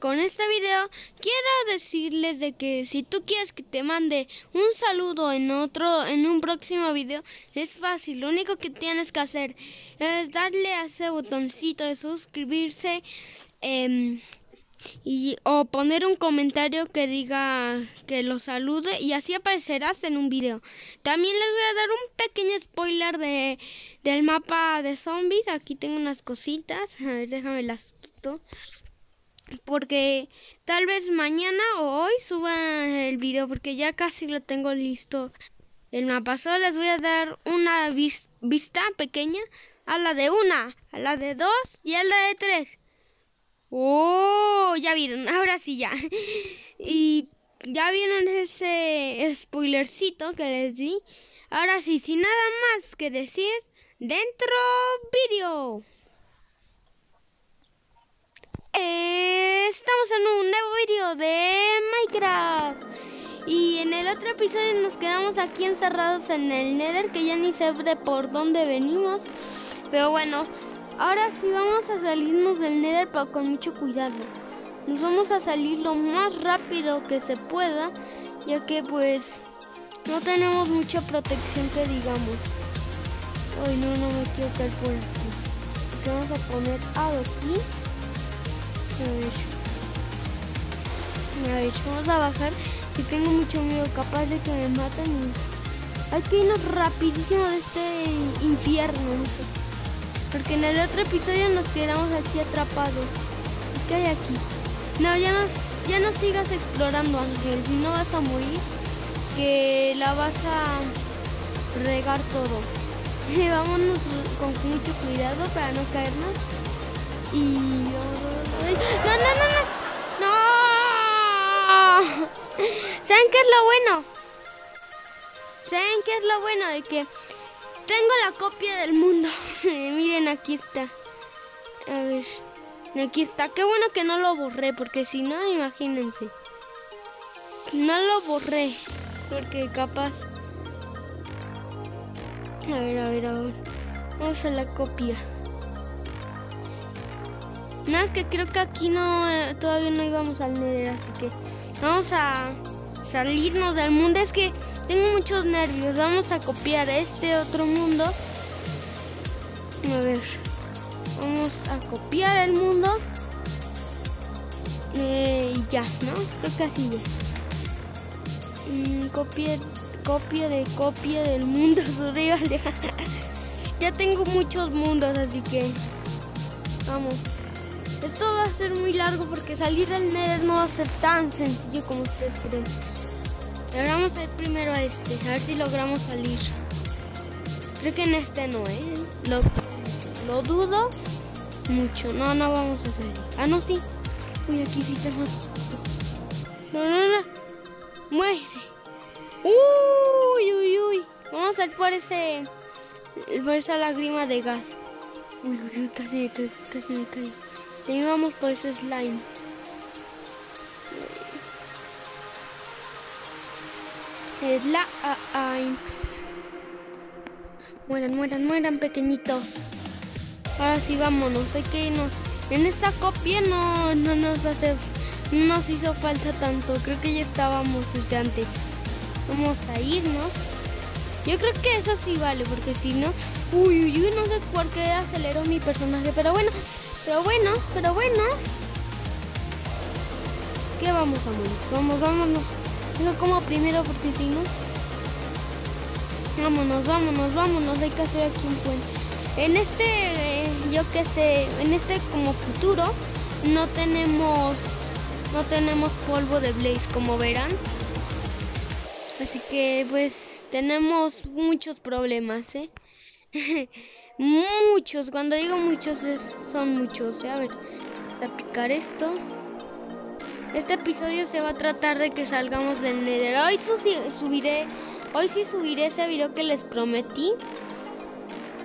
con este video, quiero decirles de que si tú quieres que te mande un saludo en otro, en un próximo video, es fácil. Lo único que tienes que hacer es darle a ese botoncito de suscribirse. Em, y, o poner un comentario que diga que lo salude y así aparecerás en un video. También les voy a dar un pequeño spoiler de, del mapa de zombies. Aquí tengo unas cositas. A ver, déjame las quito. Porque tal vez mañana o hoy suba el video porque ya casi lo tengo listo. El mapa solo les voy a dar una vista pequeña a la de una, a la de dos y a la de tres. Oh, ya vieron, ahora sí ya. Y ya vieron ese spoilercito que les di. Ahora sí, sin nada más que decir, dentro vídeo. Estamos en un nuevo vídeo de Minecraft. Y en el otro episodio nos quedamos aquí encerrados en el Nether, que ya ni sé de por dónde venimos. Pero bueno, Ahora sí vamos a salirnos del Nether, pero con mucho cuidado. Nos vamos a salir lo más rápido que se pueda, ya que pues no tenemos mucha protección que digamos. Ay, no, no me quiero caer por aquí. vamos a poner algo aquí. A. A ver, vamos a bajar. Que tengo mucho miedo, capaz de que me maten. Hay que irnos rapidísimo de este infierno. Porque en el otro episodio nos quedamos aquí atrapados. ¿Qué hay aquí? No, ya no, ya no sigas explorando, Ángel. Si no vas a morir, que la vas a regar todo. Vámonos con mucho cuidado para no caernos. Y... ¡No, no, no, no! ¡No! ¿Saben qué es lo bueno? ¿Saben qué es lo bueno? De que tengo la copia del mundo. Miren, aquí está. A ver. Aquí está. Qué bueno que no lo borré, porque si no, imagínense. No lo borré, porque capaz... A ver, a ver, a ver. Vamos a la copia. Nada, es que creo que aquí no, eh, todavía no íbamos al Nether, así que vamos a salirnos del mundo. Es que tengo muchos nervios. Vamos a copiar este otro mundo. A ver. Vamos a copiar el mundo. Eh, y ya, ¿no? Creo que así es. Mm, copia, copia de copia del mundo surreal. ya tengo muchos mundos, así que vamos. Esto va a ser muy largo porque salir del Nether no va a ser tan sencillo como ustedes creen. Ahora vamos a ir primero a este, a ver si logramos salir. Creo que en este no, ¿eh? Lo, lo dudo mucho. No, no vamos a salir. Ah, no, sí. Uy, aquí sí tenemos... No, no, no. Muere. Uy, uy, uy. Vamos a ir por ese... Por esa lágrima de gas. Uy, uy, uy, casi me caí, casi me caí. Ahí vamos por ese slime. Ay. Mueran, mueran, mueran, pequeñitos. Ahora sí, vámonos. Hay que irnos. En esta copia no, no nos hace. No nos hizo falta tanto. Creo que ya estábamos desde antes. Vamos a irnos. Yo creo que eso sí vale, porque si no. Uy, uy, uy, no sé por qué aceleró mi personaje. Pero bueno, pero bueno, pero bueno. ¿Qué vamos a morir? Vamos, vámonos. Digo como primero porque si no... Vámonos, vámonos, vámonos. Hay que hacer aquí un puente. En este, yo qué sé, en este como futuro no tenemos no tenemos polvo de blaze como verán. Así que pues tenemos muchos problemas, ¿eh? muchos, cuando digo muchos son muchos. A ver, a picar esto. Este episodio se va a tratar de que salgamos del Nether. Hoy subiré, hoy sí subiré ese video que les prometí.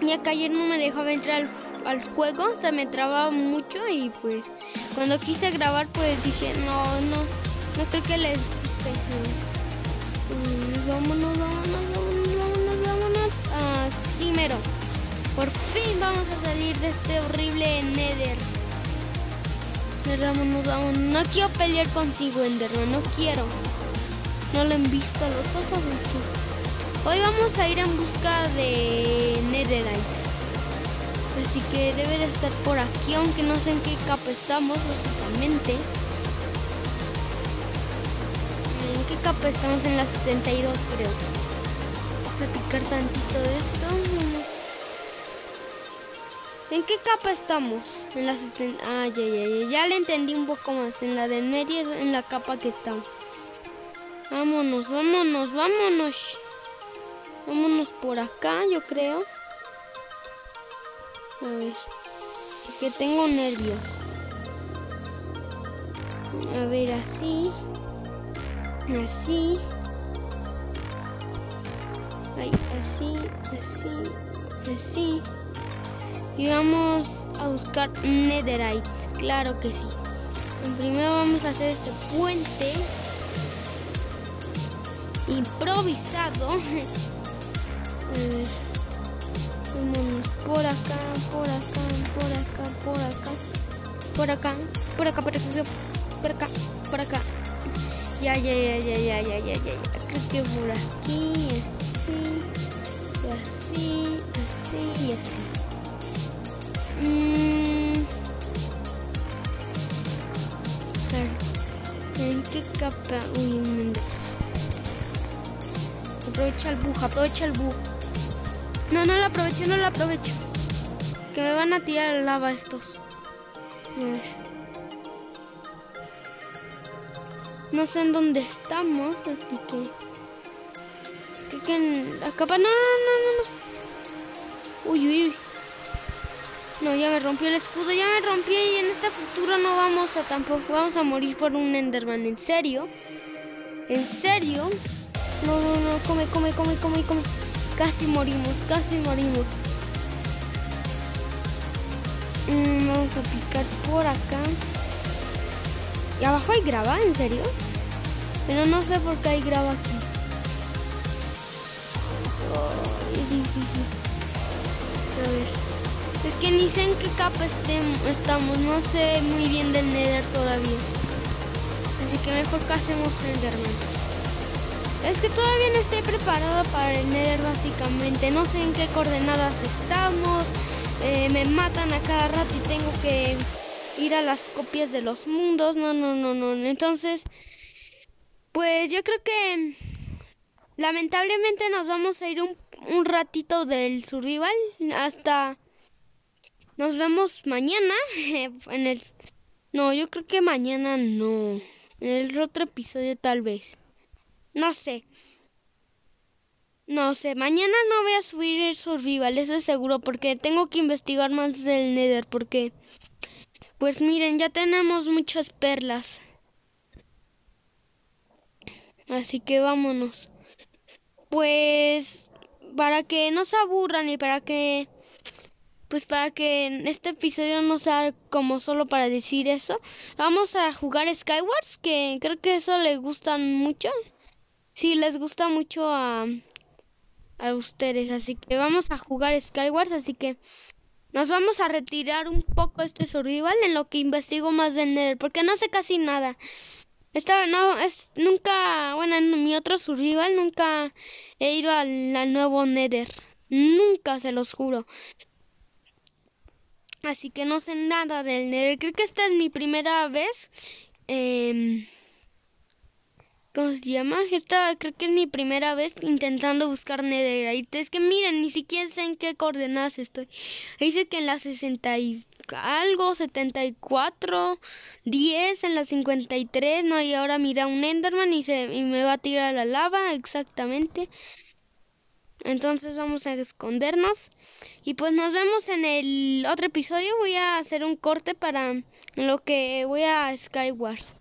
Ya que ayer no me dejaba entrar al, juego, se me trababa mucho y pues cuando quise grabar pues dije no, no, no creo que les guste. vámonos, vámonos. Así mero. Por fin vamos a salir de este horrible Nether. No quiero pelear contigo, Enderman. No quiero. No le han visto a los ojos. Hoy vamos a ir en busca de Netherite. Así que debe de estar por aquí, aunque no sé en qué capa estamos, básicamente. ¿En qué capa estamos? En la 72, creo. A picar tantito de esto. ¿En qué capa estamos? En la 70. Ah, ya, ya, ya. Ya le entendí un poco más. En la de medio, en la capa que estamos. Vámonos, vámonos, vámonos. Vámonos por acá, yo creo. A ver. Que tengo nervios. A ver, así. Así. Así, así, así. Y vamos a buscar netherite. Claro que sí. Primero vamos a hacer este puente improvisado. Vámonos por acá, por acá, por acá, por acá. Por acá, por acá, por acá, por acá, por acá. Ya, ya, ya, ya, ya, ya, ya, ya. Creo que por aquí, y así, así y así. Mmm. ¿En qué capa? Uy, Aprovecha el bug, aprovecha el bug. No, no lo aprovecho, no lo aprovecho. Que me van a tirar lava estos. A ver. No sé en dónde estamos, así que... Creo que en la capa... No, no, no, no. Uy, uy, uy. No, ya me rompió el escudo, ya me rompió y en este futuro no vamos a tampoco, vamos a morir por un Enderman, ¿en serio? ¿En serio? No, no, no, come, come, come, come, come. Casi morimos, casi morimos. Mm, vamos a picar por acá. ¿Y abajo hay grava? ¿En serio? Pero no sé por qué hay grava aquí. A ver. Es que ni sé en qué capa estamos, no sé muy bien del Nether todavía. Así que mejor que hacemos Enderman. Es que todavía no estoy preparado para el Nether básicamente. No sé en qué coordenadas estamos. Eh, me matan a cada rato y tengo que ir a las copias de los mundos. No, no, no, no. Entonces, pues yo creo que lamentablemente nos vamos a ir un, un ratito del survival hasta nos vemos mañana en el... No, yo creo que mañana no. En el otro episodio tal vez. No sé. No sé, mañana no voy a subir el survival, eso es seguro, porque tengo que investigar más del Nether, porque... Pues miren, ya tenemos muchas perlas. Así que vámonos. Pues... Para que no se aburran y para que pues para que en este episodio no sea como solo para decir eso, vamos a jugar Skywars, que creo que eso les gusta mucho. Sí, les gusta mucho a, a ustedes, así que vamos a jugar Skywars, así que nos vamos a retirar un poco este survival en lo que investigo más del Nether, porque no sé casi nada. Esta no es nunca, bueno, en mi otro survival nunca he ido al, al nuevo Nether. Nunca, se los juro. Así que no sé nada del Nether. Creo que esta es mi primera vez. Eh, ¿Cómo se llama? Esta creo que es mi primera vez intentando buscar Netherite. Es que miren, ni siquiera sé en qué coordenadas estoy. Dice que en la 60 y algo, 74, 10, en la 53, no, y ahora mira un Enderman y, se, y me va a tirar la lava, exactamente. Entonces vamos a escondernos. Y pues nos vemos en el otro episodio. Voy a hacer un corte para lo que voy a Skywars.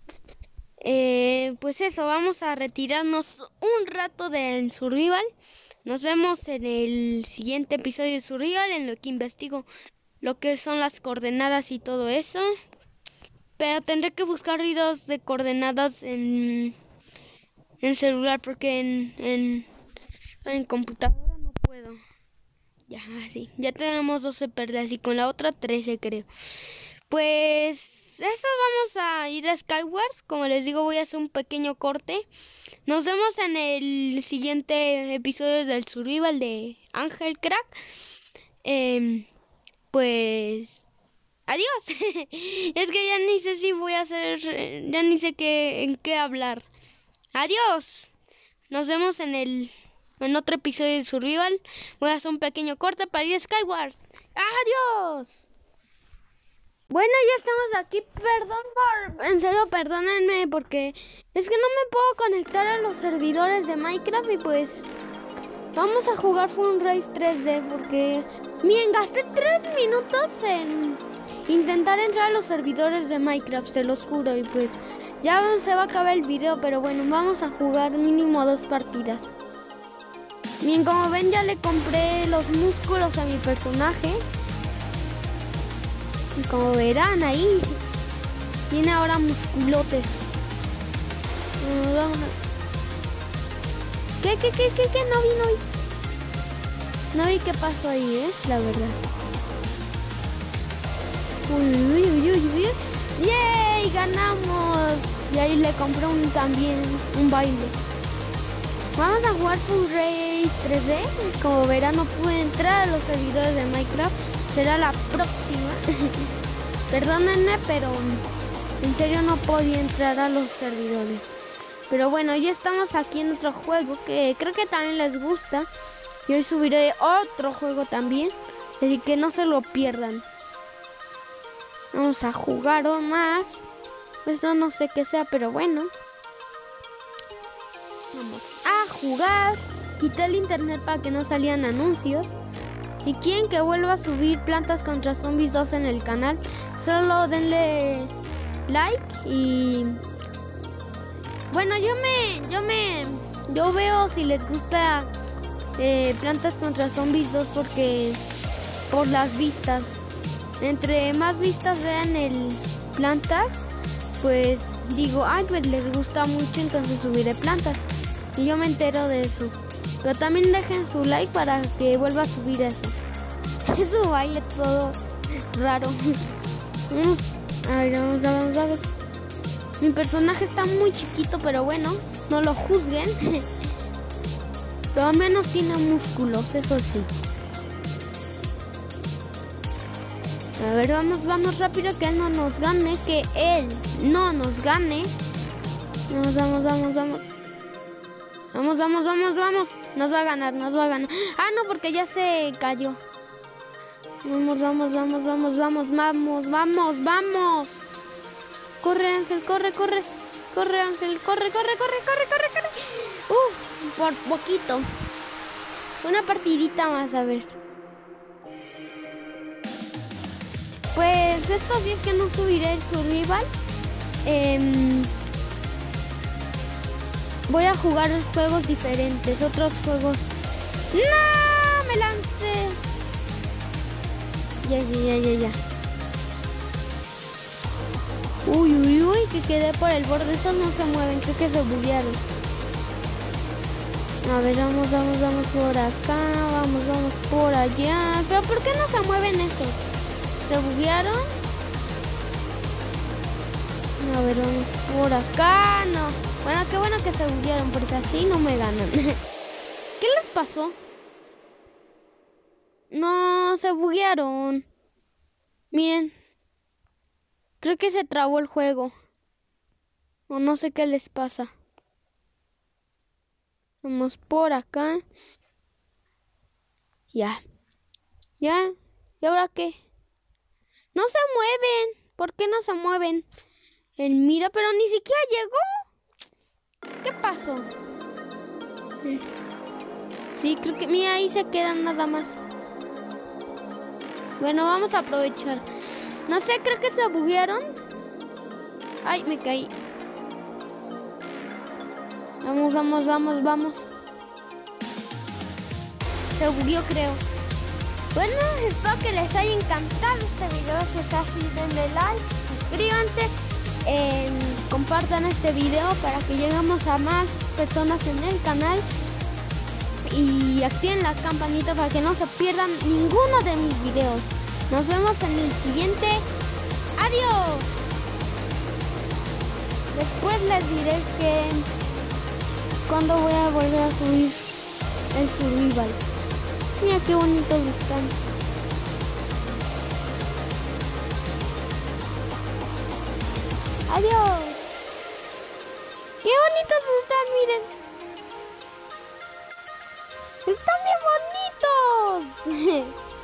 Eh, pues eso, vamos a retirarnos un rato del survival. Nos vemos en el siguiente episodio de survival en lo que investigo lo que son las coordenadas y todo eso. Pero tendré que buscar videos de coordenadas en, en celular porque en, en en computadora no puedo. Ya, sí. Ya tenemos 12 perlas y con la otra 13 creo. Pues pues eso vamos a ir a Skywars. Como les digo, voy a hacer un pequeño corte. Nos vemos en el siguiente episodio del Survival de Ángel Crack. Em, pues... Adiós. es que ya ni sé si voy a hacer... Ya ni sé qué, en qué hablar. Adiós. Nos vemos en el... En otro episodio de Survival. Voy a hacer un pequeño corte para ir a Skywars. Adiós. Bueno, ya estamos aquí. Perdón por... En serio, perdónenme porque es que no me puedo conectar a los servidores de Minecraft y pues... Vamos a jugar Fun Race 3D porque... Bien, gasté 3 minutos en intentar entrar a los servidores de Minecraft, se los juro. Y pues ya se va a acabar el video, pero bueno, vamos a jugar mínimo dos partidas. Bien, como ven ya le compré los músculos a mi personaje. Y como verán ahí, tiene ahora musculotes. ¿Qué, qué, qué, qué, qué? No vi, no vi. No vi qué pasó ahí, ¿eh? La verdad. Uy, uy, uy, uy, uy. ¡Yay! ¡Ganamos! Y ahí le compré un, también un baile. Vamos a jugar Full Race 3D. Como verán, no pude entrar a los servidores de Minecraft será la próxima. Perdónenme, pero en serio no podía entrar a los servidores. Pero bueno, ya estamos aquí en otro juego que creo que también les gusta. Y hoy subiré otro juego también. Así que no se lo pierdan. Vamos a jugar o más. Esto no sé qué sea, pero bueno. Vamos a jugar. Quité el internet para que no salían anuncios. Si quieren que vuelva a subir Plantas contra Zombies 2 en el canal, solo denle like y bueno, yo me yo me yo veo si les gusta eh, Plantas contra Zombies 2 porque por las vistas. Entre más vistas vean el Plantas, pues digo, ay, pues les gusta mucho, entonces subiré plantas. Y yo me entero de eso. Pero también dejen su like para que vuelva a subir eso. Es su baile todo raro. Vamos, a ver, vamos, vamos, vamos. Mi personaje está muy chiquito, pero bueno, no lo juzguen. Pero al menos tiene músculos, eso sí. A ver, vamos, vamos rápido que él no nos gane, que él no nos gane. Vamos, vamos, vamos, vamos. Vamos, vamos, vamos, vamos. Nos va a ganar, nos va a ganar. Ah, no, porque ya se cayó. Vamos, vamos, vamos, vamos, vamos, vamos, vamos, vamos. Corre, Ángel, corre, corre. Corre, Ángel, corre, corre, corre, corre, corre, corre. Uh, por poquito. Una partidita más, a ver. Pues estos días que no subiré el survival. Eh, Voy a jugar juegos diferentes, otros juegos. ¡No! ¡Me lancé! Ya, ya, ya, ya, ya. Uy, uy, uy, que quedé por el borde. Esos no se mueven, creo que se buguearon. A ver, vamos, vamos, vamos por acá, vamos, vamos por allá. Pero ¿por qué no se mueven esos? ¿Se buguearon? A ver, vamos por acá, no. Bueno, qué bueno que se hundieron porque así no me ganan. ¿Qué les pasó? No, se buguearon. Miren. Creo que se trabó el juego. O no sé qué les pasa. Vamos por acá. Ya. Ya. ¿Y ahora qué? No se mueven. ¿Por qué no se mueven? El mira, pero ni siquiera llegó. ¿Qué pasó? Sí, creo que... Mira, ahí se quedan nada más. Bueno, vamos a aprovechar. No sé, creo que se buguearon. Ay, me caí. Vamos, vamos, vamos, vamos. Se bugueó, creo. Bueno, espero que les haya encantado este video. Si es así, denle like, suscríbanse compartan este video para que lleguemos a más personas en el canal y activen la campanita para que no se pierdan ninguno de mis videos. Nos vemos en el siguiente. Adiós. les diré que cuando voy a volver a subir el survival. Mira qué bonitos están. Adiós. Qué bonitos están, miren. Están bien bonitos.